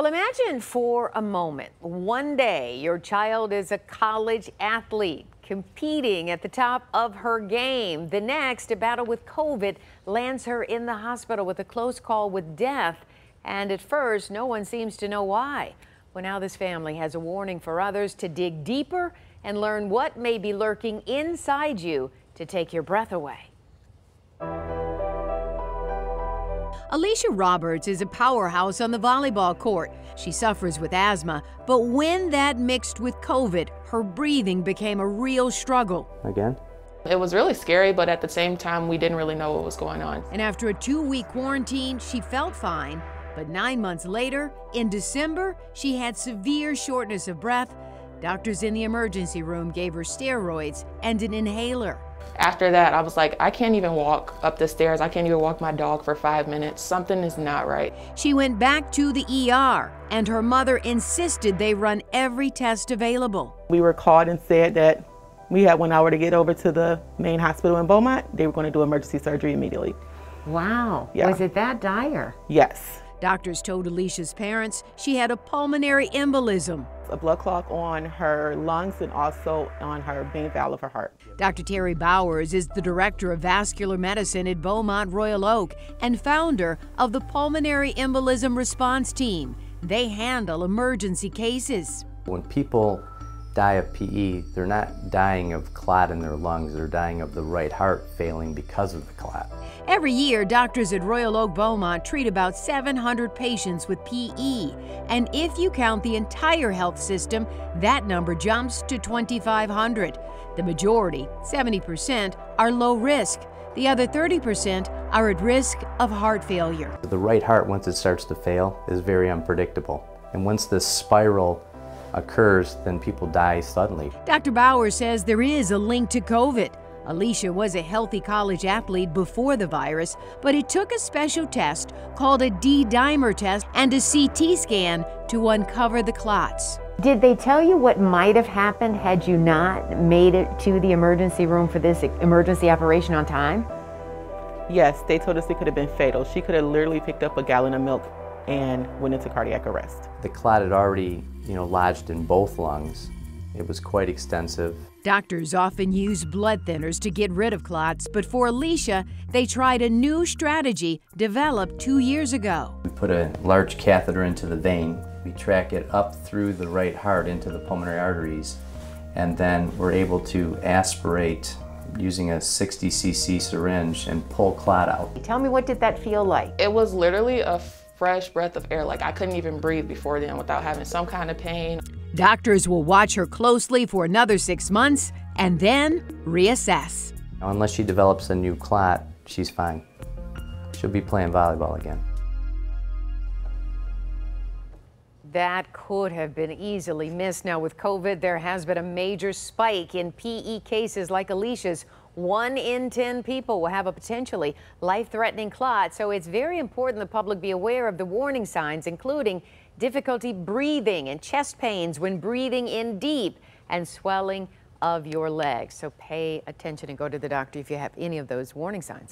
Well, imagine for a moment, one day your child is a college athlete competing at the top of her game. The next, a battle with COVID lands her in the hospital with a close call with death. And at first, no one seems to know why. Well, now this family has a warning for others to dig deeper and learn what may be lurking inside you to take your breath away. Alicia Roberts is a powerhouse on the volleyball court. She suffers with asthma, but when that mixed with COVID, her breathing became a real struggle. Again? It was really scary, but at the same time, we didn't really know what was going on. And after a two week quarantine, she felt fine. But nine months later, in December, she had severe shortness of breath. Doctors in the emergency room gave her steroids and an inhaler. After that, I was like, I can't even walk up the stairs. I can't even walk my dog for five minutes. Something is not right. She went back to the ER, and her mother insisted they run every test available. We were called and said that we had one hour to get over to the main hospital in Beaumont. They were going to do emergency surgery immediately. Wow. Yeah. Was it that dire? Yes. Doctors told Alicia's parents she had a pulmonary embolism. A blood clot on her lungs and also on her main valve of her heart. Dr. Terry Bowers is the director of vascular medicine at Beaumont Royal Oak and founder of the Pulmonary Embolism Response Team. They handle emergency cases. When people die of PE, they're not dying of clot in their lungs, they're dying of the right heart failing because of the clot. Every year, doctors at Royal Oak Beaumont treat about 700 patients with PE. And if you count the entire health system, that number jumps to 2,500. The majority, 70%, are low risk. The other 30% are at risk of heart failure. The right heart, once it starts to fail, is very unpredictable. And once this spiral occurs, then people die suddenly. Dr. Bowers says there is a link to COVID. Alicia was a healthy college athlete before the virus, but it took a special test called a D dimer test and a CT scan to uncover the clots. Did they tell you what might have happened had you not made it to the emergency room for this emergency operation on time? Yes, they told us it could have been fatal. She could have literally picked up a gallon of milk and went into cardiac arrest. The clot had already, you know, lodged in both lungs. It was quite extensive. Doctors often use blood thinners to get rid of clots, but for Alicia, they tried a new strategy developed two years ago. We put a large catheter into the vein. We track it up through the right heart into the pulmonary arteries, and then we're able to aspirate using a 60 cc syringe and pull clot out. Tell me what did that feel like? It was literally a fresh breath of air. Like I couldn't even breathe before then without having some kind of pain. Doctors will watch her closely for another six months and then reassess. Unless she develops a new clot, she's fine. She'll be playing volleyball again. That could have been easily missed. Now, with COVID, there has been a major spike in PE cases like Alicia's. One in 10 people will have a potentially life threatening clot. So it's very important the public be aware of the warning signs, including difficulty breathing and chest pains when breathing in deep and swelling of your legs. So pay attention and go to the doctor if you have any of those warning signs.